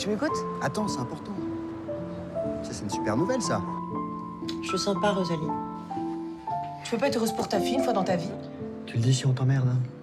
Tu m'écoutes? Attends, c'est important. Ça, c'est une super nouvelle, ça. Je sens pas, Rosalie. Tu peux pas être heureuse pour ta fille une fois dans ta vie? Tu le dis si on t'emmerde, hein